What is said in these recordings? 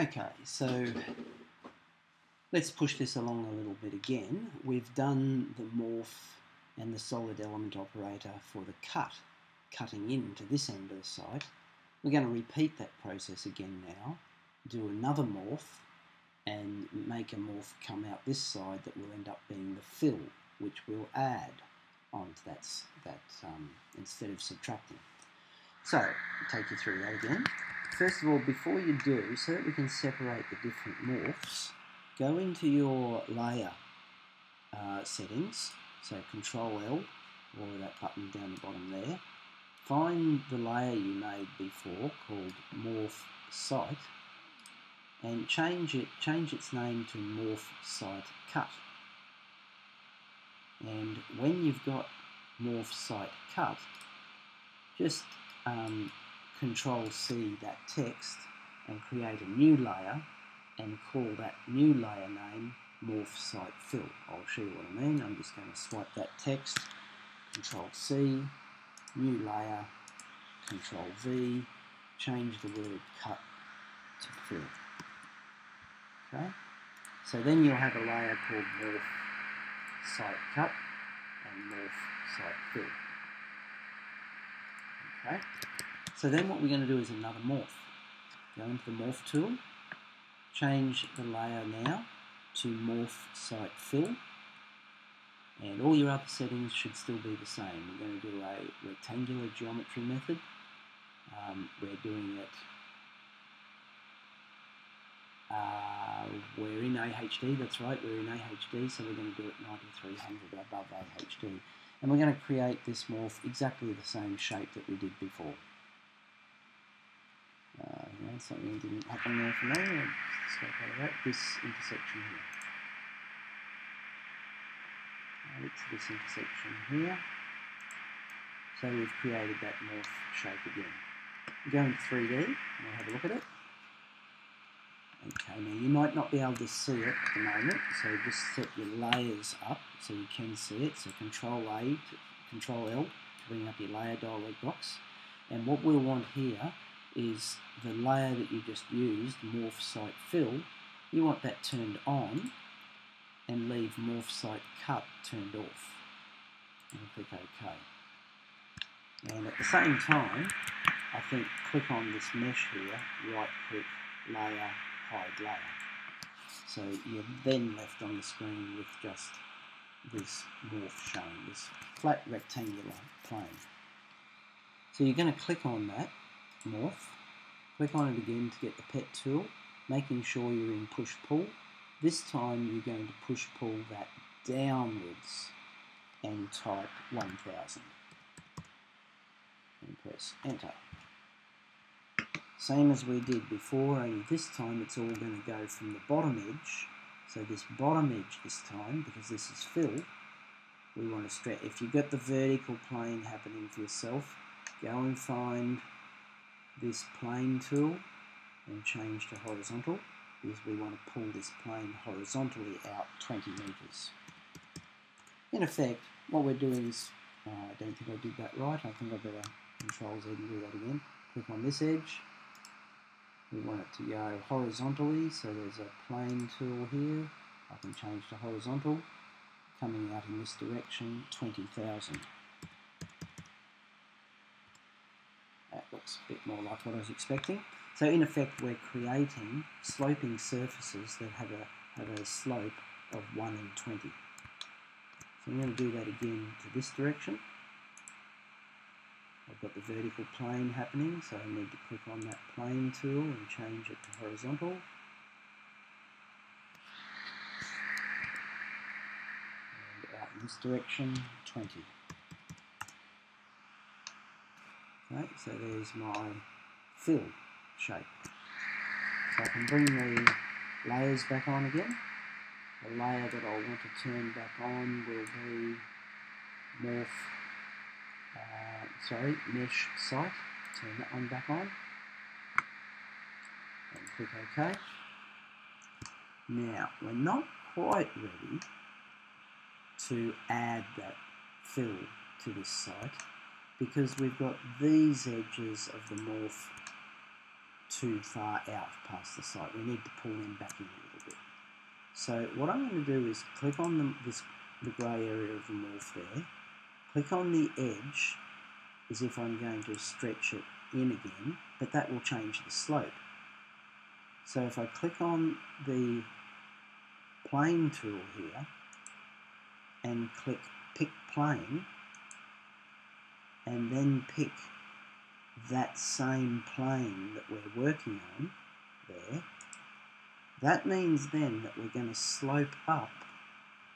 Okay, so let's push this along a little bit again. We've done the morph and the solid element operator for the cut, cutting into this end of the site. We're going to repeat that process again now, do another morph, and make a morph come out this side that will end up being the fill, which we'll add onto that, that um, instead of subtracting. So, take you through that again. First of all, before you do, so that we can separate the different morphs, go into your layer uh, settings, so Control L, or that button down the bottom there. Find the layer you made before called Morph Site, and change it, change its name to Morph Site Cut. And when you've got Morph Site Cut, just um, Control C that text and create a new layer and call that new layer name morph site fill. I'll show you what I mean. I'm just going to swipe that text, Control C, new layer, Control V, change the word cut to fill. Okay, so then you'll have a layer called morph site cut and morph site fill. Okay. So then what we're going to do is another morph. Go into the morph tool, change the layer now to morph site fill, and all your other settings should still be the same. We're going to do a rectangular geometry method. Um, we're doing it, uh, we're in AHD, that's right, we're in AHD, so we're going to do it 9300 above AHD. And we're going to create this morph exactly the same shape that we did before. Something didn't happen there for me. Let's go out of that. This intersection here. Right to this intersection here. So we've created that morph shape again. Go into 3D and we'll have a look at it. Okay, now you might not be able to see it at the moment, so just set your layers up so you can see it. So Control A, to, Control L to bring up your layer dialog box. And what we'll want here is the layer that you just used, Morph Site Fill, you want that turned on and leave Morph Site Cut turned off. And click OK. And at the same time, I think click on this mesh here, right click, layer, hide layer. So you're then left on the screen with just this morph showing, this flat rectangular plane. So you're going to click on that morph, click on it again to get the pet tool, making sure you're in push pull. This time you're going to push pull that downwards and type 1000 and press enter. Same as we did before, only this time it's all going to go from the bottom edge. So this bottom edge this time, because this is fill, we want to stretch. If you've got the vertical plane happening for yourself, go and find this plane tool and change to horizontal because we want to pull this plane horizontally out 20 meters. In effect, what we're doing is, uh, I don't think I did that right, I think I better control Z and do that again. Click on this edge, we want it to go horizontally, so there's a plane tool here. I can change to horizontal, coming out in this direction, 20,000. That looks a bit more like what I was expecting. So in effect, we're creating sloping surfaces that have a, have a slope of 1 in 20. So I'm going to do that again to this direction. I've got the vertical plane happening, so I need to click on that plane tool and change it to horizontal. And out in this direction, 20. Okay, so there's my fill shape. So I can bring the layers back on again. The layer that I want to turn back on will be morph uh, sorry, mesh site. Turn that one back on. And click OK. Now, we're not quite ready to add that fill to this site because we've got these edges of the morph too far out past the site. We need to pull them back in a little bit. So what I'm going to do is click on the, this, the grey area of the morph there, click on the edge as if I'm going to stretch it in again, but that will change the slope. So if I click on the plane tool here and click pick plane and then pick that same plane that we're working on there, that means then that we're going to slope up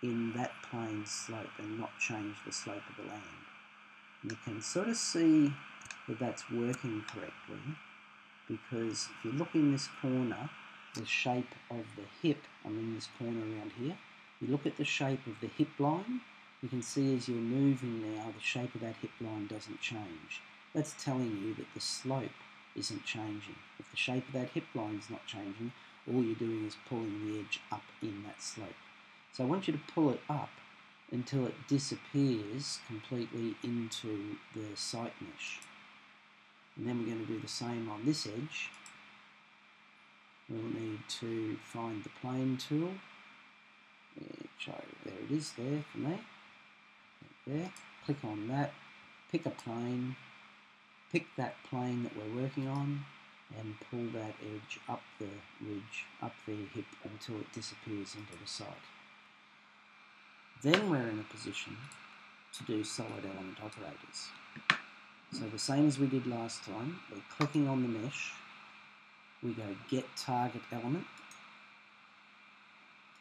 in that plane slope and not change the slope of the land. You can sort of see that that's working correctly because if you look in this corner, the shape of the hip, I'm in this corner around here, you look at the shape of the hip line, you can see as you're moving now, the shape of that hip line doesn't change. That's telling you that the slope isn't changing. If the shape of that hip line is not changing, all you're doing is pulling the edge up in that slope. So I want you to pull it up until it disappears completely into the site mesh. And then we're going to do the same on this edge. We'll need to find the plane tool. There it is there for me. There. Click on that. Pick a plane. Pick that plane that we're working on and pull that edge up the ridge, up the hip until it disappears into the site. Then we're in a position to do solid element operators. So the same as we did last time, we're clicking on the mesh, we go get target element,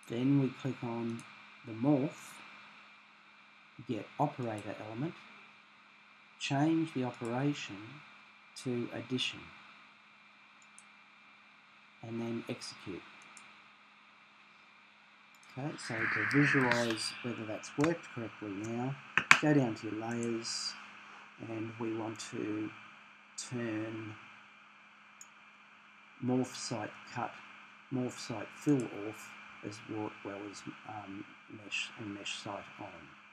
then we click on the morph, get operator element, change the operation to addition, and then execute. Okay, so to visualize whether that's worked correctly now, go down to your layers, and we want to turn morph site cut, morph site fill off as well as um, mesh and mesh site on.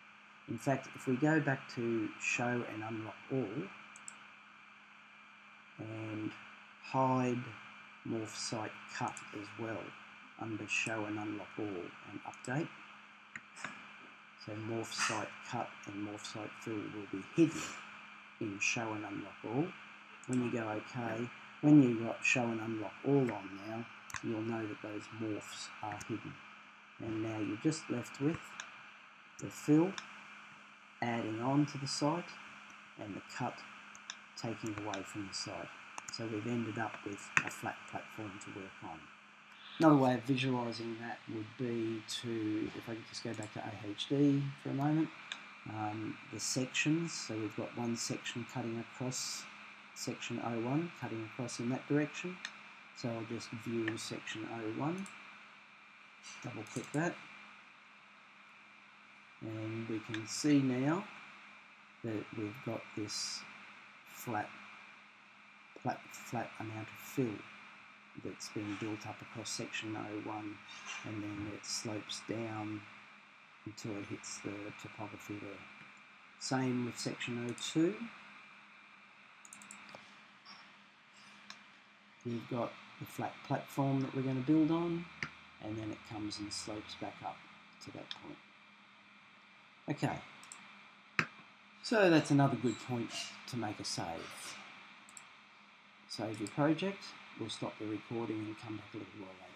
In fact, if we go back to show and unlock all and hide morph site cut as well under show and unlock all and update, so morph site cut and morph site fill will be hidden in show and unlock all. When you go OK, when you got show and unlock all on now, you'll know that those morphs are hidden. And now you're just left with the fill adding on to the site and the cut taking away from the site. So we've ended up with a flat platform to work on. Another way of visualising that would be to, if I could just go back to AHD for a moment, um, the sections. So we've got one section cutting across section 01, cutting across in that direction. So I'll just view section 01, double click that, and we can see now that we've got this flat, flat, flat amount of fill that's been built up across section 01 and then it slopes down until it hits the topography there. Same with section 02. We've got the flat platform that we're going to build on and then it comes and slopes back up to that point. Okay, so that's another good point to make a save. Save your project, we'll stop the recording and come back a little while later.